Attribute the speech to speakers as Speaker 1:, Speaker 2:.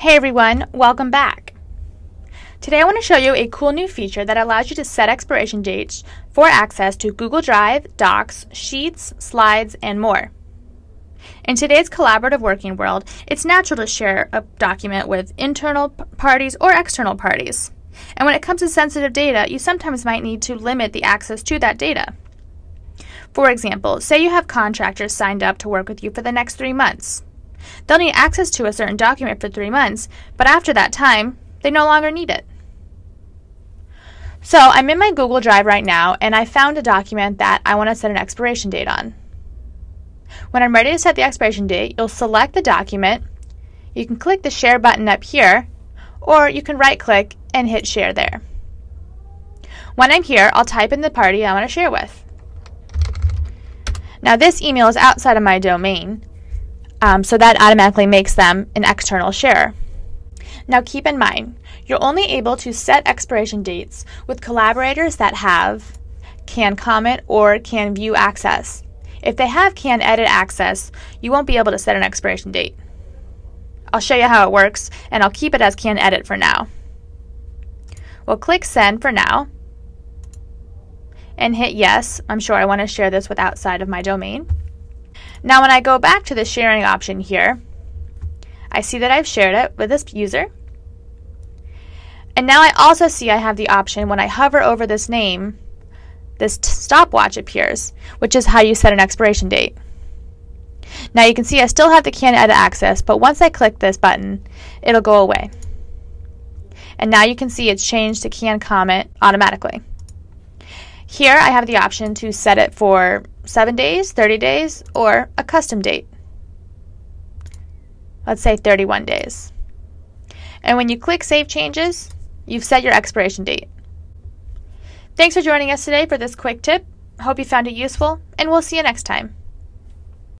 Speaker 1: Hey everyone, welcome back. Today I want to show you a cool new feature that allows you to set expiration dates for access to Google Drive, Docs, Sheets, Slides, and more. In today's collaborative working world, it's natural to share a document with internal parties or external parties. And when it comes to sensitive data, you sometimes might need to limit the access to that data. For example, say you have contractors signed up to work with you for the next three months. They'll need access to a certain document for three months, but after that time, they no longer need it. So I'm in my Google Drive right now, and I found a document that I want to set an expiration date on. When I'm ready to set the expiration date, you'll select the document. You can click the Share button up here, or you can right click and hit Share there. When I'm here, I'll type in the party I want to share with. Now, this email is outside of my domain, um, so that automatically makes them an external share. Now keep in mind, you're only able to set expiration dates with collaborators that have can comment or can view access. If they have can edit access, you won't be able to set an expiration date. I'll show you how it works, and I'll keep it as can edit for now. We'll click send for now and hit yes. I'm sure I want to share this with outside of my domain. Now when I go back to the sharing option here, I see that I've shared it with this user. And now I also see I have the option when I hover over this name, this stopwatch appears, which is how you set an expiration date. Now you can see I still have the Can Edit access, but once I click this button, it'll go away. And now you can see it's changed to Can Comment automatically. Here I have the option to set it for 7 days, 30 days, or a custom date. Let's say 31 days. And when you click Save Changes, you've set your expiration date. Thanks for joining us today for this quick tip. Hope you found it useful, and we'll see you next time.